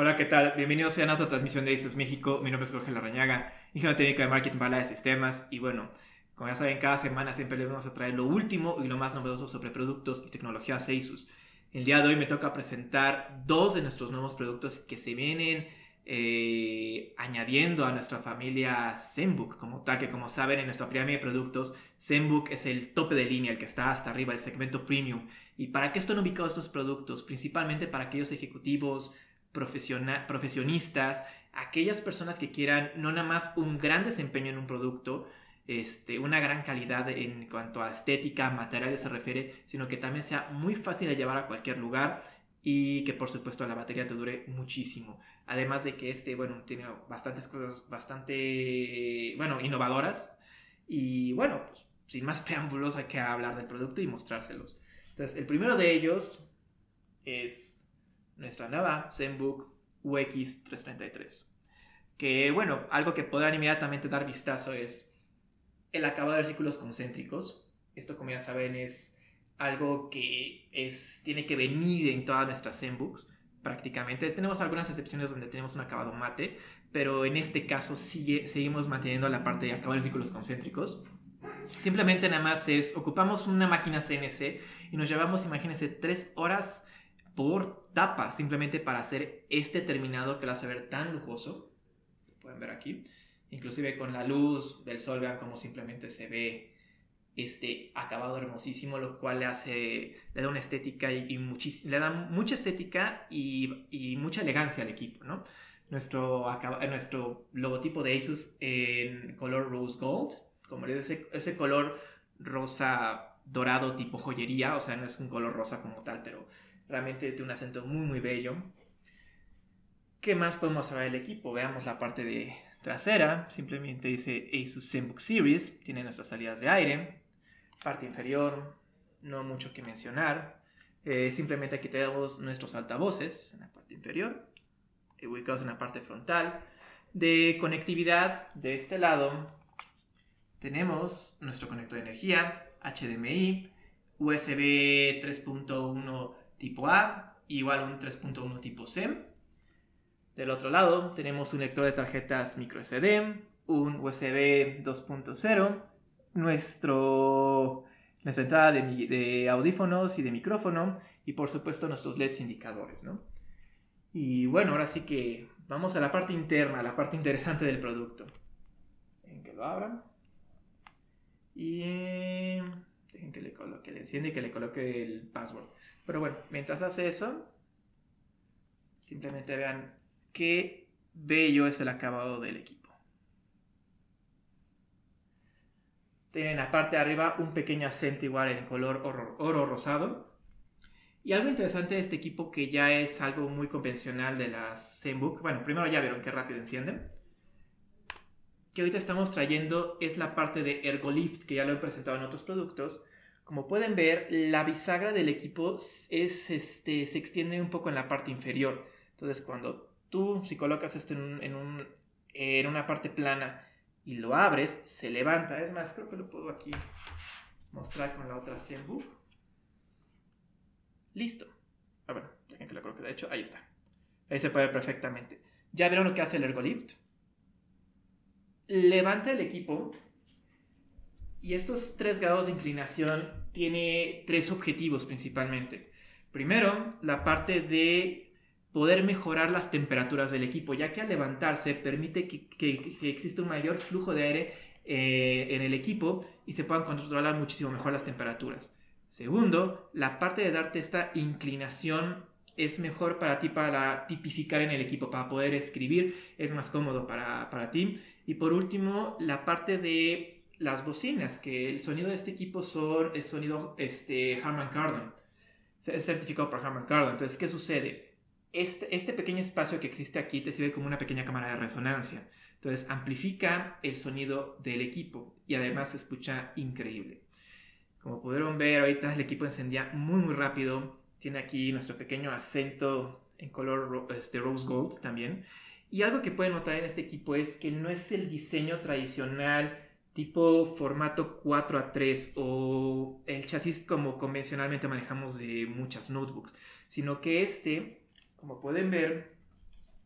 Hola, ¿qué tal? Bienvenidos a otra transmisión de ASUS México. Mi nombre es Jorge Larrañaga, ingeniero técnico de marketing para de sistemas. Y bueno, como ya saben, cada semana siempre les vamos a traer lo último y lo más novedoso sobre productos y tecnologías ASUS. El día de hoy me toca presentar dos de nuestros nuevos productos que se vienen eh, añadiendo a nuestra familia ZenBook como tal, que como saben en nuestra pirámide de productos, ZenBook es el tope de línea, el que está hasta arriba, el segmento premium. ¿Y para qué están ubicados estos productos? Principalmente para aquellos ejecutivos, profesionistas, aquellas personas que quieran no nada más un gran desempeño en un producto, este, una gran calidad en cuanto a estética, materiales se refiere, sino que también sea muy fácil de llevar a cualquier lugar y que por supuesto la batería te dure muchísimo. Además de que este, bueno, tiene bastantes cosas bastante, bueno, innovadoras y bueno, pues sin más preámbulos hay que hablar del producto y mostrárselos. Entonces, el primero de ellos es nuestra nueva ZenBook UX333. Que bueno, algo que podrán inmediatamente dar vistazo es el acabado de círculos concéntricos. Esto como ya saben es algo que es, tiene que venir en todas nuestras ZenBooks prácticamente. Tenemos algunas excepciones donde tenemos un acabado mate, pero en este caso sigue, seguimos manteniendo la parte de acabado de círculos concéntricos. Simplemente nada más es, ocupamos una máquina CNC y nos llevamos, imagínense, tres horas por tapa, simplemente para hacer este terminado que lo hace ver tan lujoso. Pueden ver aquí. Inclusive con la luz del sol, vean cómo simplemente se ve este acabado hermosísimo, lo cual le hace, le da una estética y, le da mucha estética y, mucha elegancia al equipo, ¿no? Nuestro, nuestro logotipo de Asus en color rose gold, como ese, ese color rosa dorado tipo joyería, o sea, no es un color rosa como tal, pero Realmente tiene un acento muy, muy bello. ¿Qué más podemos saber del equipo? Veamos la parte de trasera. Simplemente dice Asus ZenBook Series. Tiene nuestras salidas de aire. Parte inferior, no mucho que mencionar. Eh, simplemente aquí tenemos nuestros altavoces en la parte inferior, ubicados en la parte frontal. De conectividad, de este lado, tenemos nuestro conector de energía, HDMI, USB 3.1 tipo A, igual un 3.1 tipo C. Del otro lado tenemos un lector de tarjetas micro SD, un USB 2.0, nuestro, nuestra entrada de, audífonos y de micrófono y por supuesto nuestros LEDs indicadores. ¿no? Y bueno, ahora sí que vamos a la parte interna, la parte interesante del producto. En que lo abran. Y dejen que le le enciende y que le coloque el password. Pero bueno, mientras hace eso, simplemente vean qué bello es el acabado del equipo. Tienen la parte de arriba un pequeño acento igual en color oro, rosado. Y algo interesante de este equipo que ya es algo muy convencional de las ZenBook. Bueno, primero ya vieron qué rápido encienden. Que ahorita estamos trayendo es la parte de Ergolift, que ya lo he presentado en otros productos como pueden ver, la bisagra del equipo es, este, se extiende un poco en la parte inferior. Entonces, cuando tú, si colocas esto en, una parte plana y lo abres, se levanta. Es más, creo que lo puedo aquí mostrar con la otra ZenBook. Listo. A ver, dejen que lo coloque de hecho. Ahí está. Ahí se puede ver perfectamente. ¿Ya vieron lo que hace el Ergolift? Levanta el equipo y estos tres grados de inclinación tiene tres objetivos principalmente. Primero, la parte de poder mejorar las temperaturas del equipo, ya que al levantarse permite que, que, exista un mayor flujo de aire eh, en el equipo y se puedan controlar muchísimo mejor las temperaturas. Segundo, la parte de darte esta inclinación es mejor para ti para tipificar en el equipo, para poder escribir, es más cómodo para, para ti. Y por último, la parte de las bocinas, que el sonido de este equipo son, es sonido este, Harman Kardon. Es certificado por Harman Kardon. Entonces, ¿qué sucede? Este, este pequeño espacio que existe aquí te sirve como una pequeña cámara de resonancia. Entonces, amplifica el sonido del equipo y además se escucha increíble. Como pudieron ver, ahorita el equipo encendía muy, muy rápido. Tiene aquí nuestro pequeño acento en color este, rose gold también. Y algo que pueden notar en este equipo es que no es el diseño tradicional tipo formato 4 a 3 o el chasis como convencionalmente manejamos de muchas notebooks, sino que este, como pueden ver,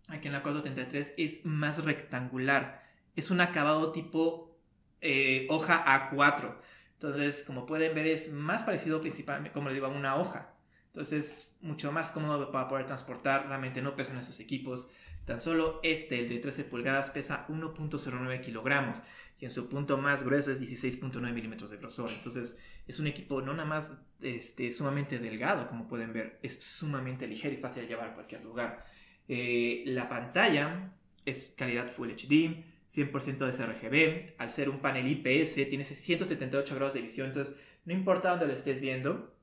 aquí en la 433 es más rectangular. Es un acabado tipo eh, hoja A4. Entonces, como pueden ver, es más parecido principalmente, como les digo, a una hoja. Entonces, mucho más cómodo para poder transportar. Realmente no pesan estos equipos. Tan solo este, el de 13 pulgadas, pesa 1.09 kilogramos y en su punto más grueso es 16.9 milímetros de grosor. Entonces, es un equipo no nada más este, sumamente delgado, como pueden ver, es sumamente ligero y fácil de llevar a cualquier lugar. Eh, la pantalla es calidad Full HD, 100% de sRGB, al ser un panel IPS tiene 178 grados de visión, entonces no importa dónde lo estés viendo,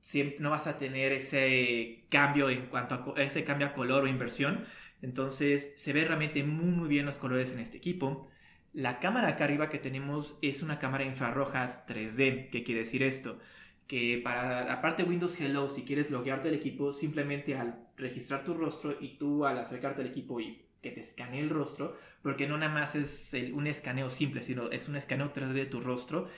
siempre, no vas a tener ese cambio en cuanto a ese cambio a color o inversión. Entonces se ve realmente muy muy bien los colores en este equipo. La cámara acá arriba que tenemos es una cámara infrarroja 3D. ¿Qué quiere decir esto? Que para la parte Windows Hello, si quieres loguearte el equipo, simplemente al registrar tu rostro y tú al acercarte al equipo y que te escanee el rostro, porque no nada más es un escaneo simple, sino es un escaneo 3D de tu rostro,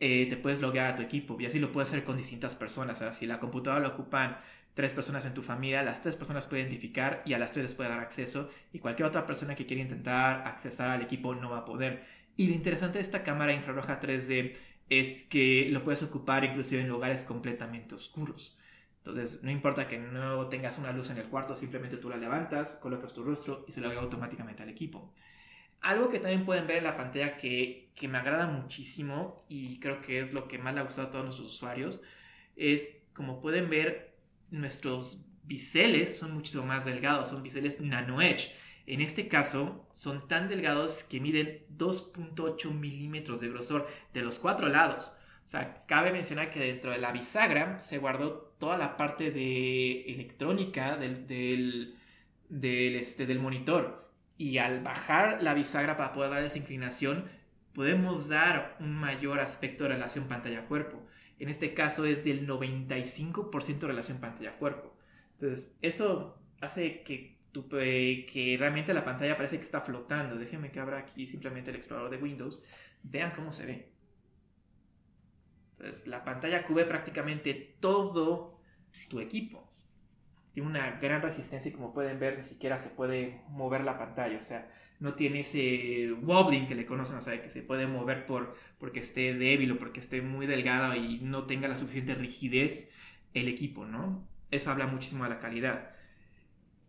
eh, te puedes loguear a tu equipo y así lo puedes hacer con distintas personas. O sea, si la computadora lo ocupan tres personas en tu familia, las tres personas pueden identificar y a las tres les puede dar acceso y cualquier otra persona que quiera intentar accesar al equipo no va a poder. Y lo interesante de esta cámara infrarroja 3D es que lo puedes ocupar inclusive en lugares completamente oscuros. Entonces, no importa que no tengas una luz en el cuarto, simplemente tú la levantas, colocas tu rostro y se lo haga automáticamente al equipo. Algo que también pueden ver en la pantalla que, que me agrada muchísimo y creo que es lo que más le ha gustado a todos nuestros usuarios es, como pueden ver, nuestros biseles son mucho más delgados, son biseles nano edge. En este caso, son tan delgados que miden 2.8 milímetros de grosor de los cuatro lados. O sea, cabe mencionar que dentro de la bisagra se guardó toda la parte de electrónica del, del, del, este, del monitor y al bajar la bisagra para poder dar esa inclinación, podemos dar un mayor aspecto de relación pantalla-cuerpo. En este caso es del 95% relación pantalla-cuerpo. Entonces, eso hace que, que realmente la pantalla parece que está flotando. Déjenme que abra aquí simplemente el explorador de Windows. Vean cómo se ve. Entonces, la pantalla cubre prácticamente todo tu equipo tiene una gran resistencia y como pueden ver ni siquiera se puede mover la pantalla, o sea, no tiene ese wobbling que le conocen, o sea, que se puede mover por, porque esté débil o porque esté muy delgada y no tenga la suficiente rigidez el equipo, ¿no? Eso habla muchísimo de la calidad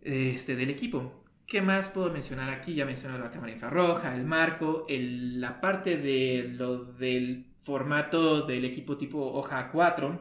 este, del equipo. ¿Qué más puedo mencionar aquí? Ya mencioné la cámara infrarroja, el marco, la parte de lo del formato del equipo tipo hoja 4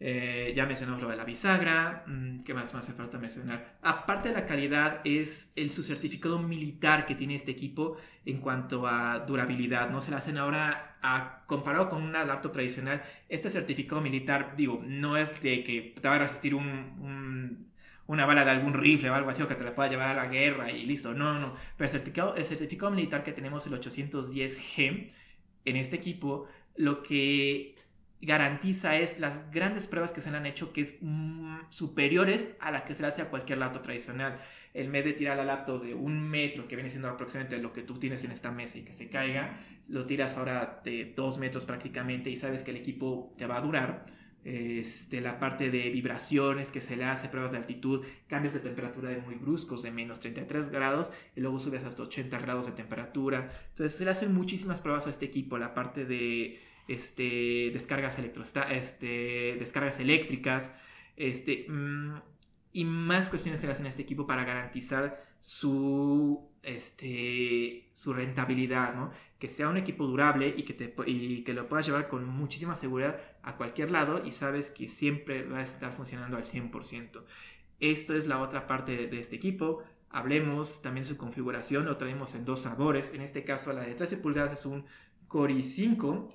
eh, ya mencionamos lo de la bisagra. Mm, ¿Qué más me hace falta mencionar? Aparte de la calidad, es el, su certificado militar que tiene este equipo en cuanto a durabilidad. No se la hacen ahora a, comparado con una laptop tradicional. Este certificado militar, digo, no es de que te va a resistir un, una bala de algún rifle o algo así o que te la pueda llevar a la guerra y listo. No, no, no. Pero el certificado, el certificado militar que tenemos, el 810G, en este equipo, lo que garantiza es las grandes pruebas que se le han hecho que es mm, superiores a las que se le hace a cualquier laptop tradicional. El mes de tirar la laptop de un metro, que viene siendo aproximadamente lo que tú tienes en esta mesa y que se caiga, lo tiras ahora de dos metros prácticamente y sabes que el equipo te va a durar. Este, la parte de vibraciones que se le hace, pruebas de altitud, cambios de temperatura de muy bruscos, de menos 33 grados, y luego subes hasta 80 grados de temperatura. Entonces se le hacen muchísimas pruebas a este equipo, la parte de este, descargas, este, descargas eléctricas este, mm, y más cuestiones se hacen este equipo para garantizar su, este, su rentabilidad, ¿no? que sea un equipo durable y que, te, y que lo puedas llevar con muchísima seguridad a cualquier lado y sabes que siempre va a estar funcionando al 100%. Esto es la otra parte de, este equipo. Hablemos también su configuración, lo traemos en dos sabores. En este caso, la de 13 pulgadas es un Core i5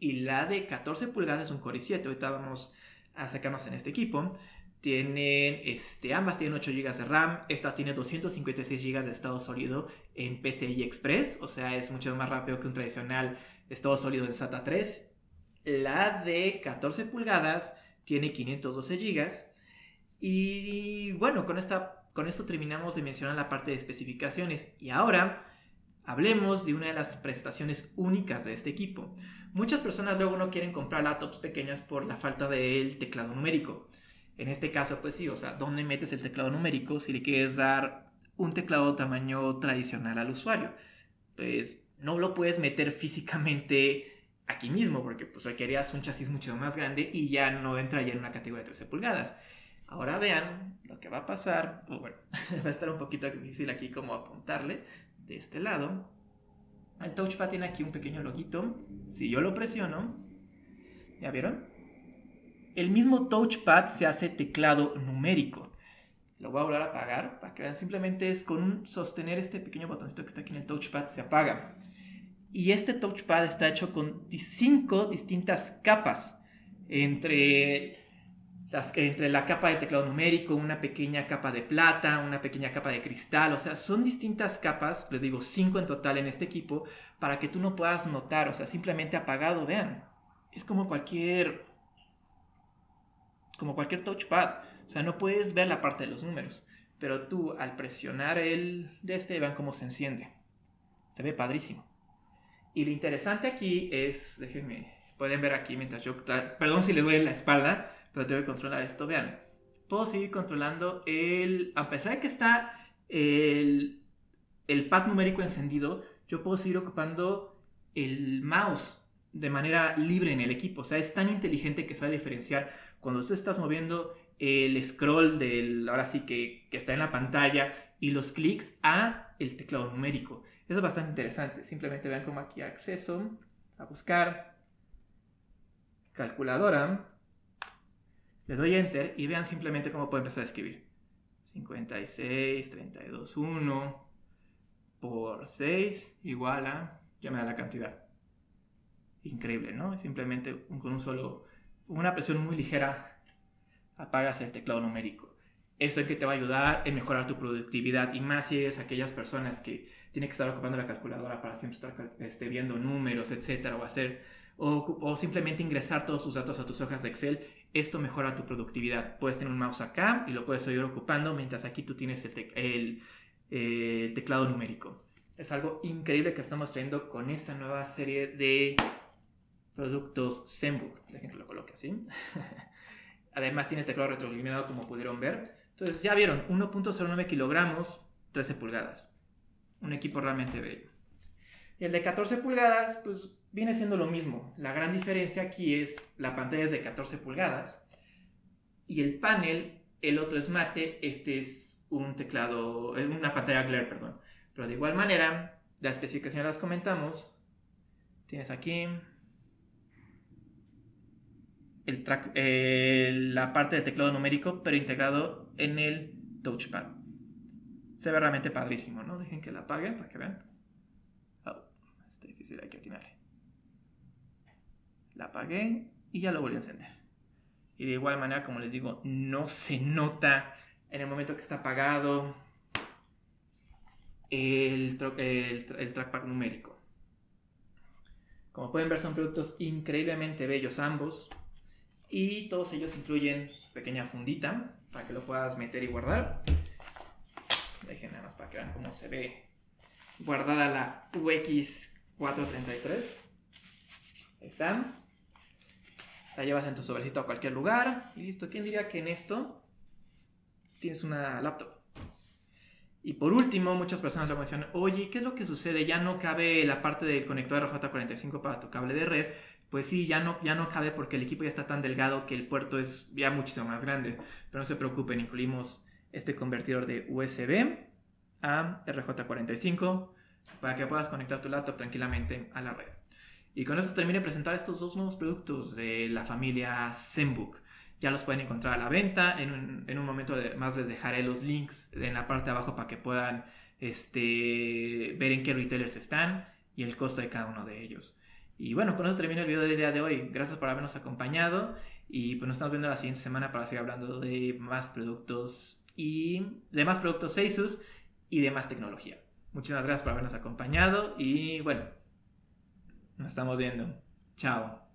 y la de 14 pulgadas es un Core i7. Ahorita vamos a sacarnos en este equipo. Tienen, este, ambas tienen 8 GB de RAM. Esta tiene 256 GB de estado sólido en PCI Express. O sea, es mucho más rápido que un tradicional estado sólido en SATA 3. La de 14 pulgadas tiene 512 GB. Y bueno, con, esta, con esto terminamos de mencionar la parte de especificaciones. Y ahora hablemos de una de las prestaciones únicas de este equipo. Muchas personas luego no quieren comprar laptops pequeñas por la falta del teclado numérico. En este caso, pues sí, o sea, ¿dónde metes el teclado numérico si le quieres dar un teclado tamaño tradicional al usuario? Pues no lo puedes meter físicamente aquí mismo, porque pues requerías un chasis mucho más grande y ya no entraría en una categoría de 13 pulgadas. Ahora vean lo que va a pasar, bueno, va a estar un poquito difícil aquí como apuntarle de este lado. El touchpad tiene aquí un pequeño loguito. Si yo lo presiono, ¿ya vieron? El mismo touchpad se hace teclado numérico. Lo voy a volver a apagar para que vean. Simplemente es con sostener este pequeño botoncito que está aquí en el touchpad se apaga. Y este touchpad está hecho con cinco distintas capas entre, las, entre la capa del teclado numérico, una pequeña capa de plata, una pequeña capa de cristal. O sea, son distintas capas, les digo cinco en total en este equipo, para que tú no puedas notar. O sea, simplemente apagado, vean. Es como cualquier, como cualquier touchpad. O sea, no puedes ver la parte de los números. Pero tú al presionar el de este, vean cómo se enciende. Se ve padrísimo. Y lo interesante aquí es, déjenme, pueden ver aquí mientras yo, perdón si les doy la espalda, pero tengo que controlar esto, vean. Puedo seguir controlando el, a pesar de que está el, el pad numérico encendido, yo puedo seguir ocupando el mouse de manera libre en el equipo. O sea, es tan inteligente que sabe diferenciar cuando tú estás moviendo el scroll del, ahora sí que, que está en la pantalla y los clics a el teclado numérico. Eso es bastante interesante. Simplemente vean como aquí acceso, a buscar, calculadora, le doy enter y vean simplemente cómo puedo empezar a escribir. 56, 32, 1 por 6 igual a, ya me da la cantidad. Increíble, ¿no? Simplemente con un solo, una presión muy ligera apagas el teclado numérico. Eso es que te va a ayudar en mejorar tu productividad y más si eres aquellas personas que tienen que estar ocupando la calculadora para siempre estar este, viendo números, etcétera, o hacer o, simplemente ingresar todos tus datos a tus hojas de Excel. Esto mejora tu productividad. Puedes tener un mouse acá y lo puedes seguir ocupando mientras aquí tú tienes el, el teclado numérico. Es algo increíble que estamos trayendo con esta nueva serie de productos Zenbook. Dejen que lo coloque así. Además tiene el teclado retroiluminado como pudieron ver. Entonces ya vieron, 1.09 kilogramos, 13 pulgadas. Un equipo realmente bello. Y el de 14 pulgadas, pues viene siendo lo mismo. La gran diferencia aquí es la pantalla es de 14 pulgadas y el panel, el otro es mate, este es un teclado, eh, una pantalla glare, perdón. Pero de igual manera, la especificación las comentamos. Tienes aquí el la parte del teclado numérico, pero integrado en el touchpad. Se ve realmente padrísimo, ¿no? Dejen que la apaguen para que vean. Oh, está difícil, hay que atinarle. La apagué y ya lo volví a encender. Y de igual manera, como les digo, no se nota en el momento que está apagado el, el, trackpad numérico. Como pueden ver, son productos increíblemente bellos ambos. Y todos ellos incluyen pequeña fundita para que lo puedas meter y guardar. Dejen nada más para que vean cómo se ve guardada la UX433. Ahí está. La llevas en tu sobrecito a cualquier lugar y listo. ¿Quién diría que en esto tienes una laptop? Y por último, muchas personas lo mencionan, oye, ¿qué es lo que sucede? Ya no cabe la parte del conector RJ45 para tu cable de red, pues sí, ya no, ya no cabe porque el equipo ya está tan delgado que el puerto es ya muchísimo más grande. Pero no se preocupen, incluimos este convertidor de USB a RJ45 para que puedas conectar tu laptop tranquilamente a la red. Y con esto termine de presentar estos dos nuevos productos de la familia ZenBook. Ya los pueden encontrar a la venta. En un, momento más les dejaré los links en la parte de abajo para que puedan este, ver en qué retailers están y el costo de cada uno de ellos. Y bueno, con eso termino el video del día de hoy. Gracias por habernos acompañado y pues nos estamos viendo la siguiente semana para seguir hablando de más productos y de más productos Asus y de más tecnología. Muchísimas gracias por habernos acompañado y bueno, nos estamos viendo. Chao.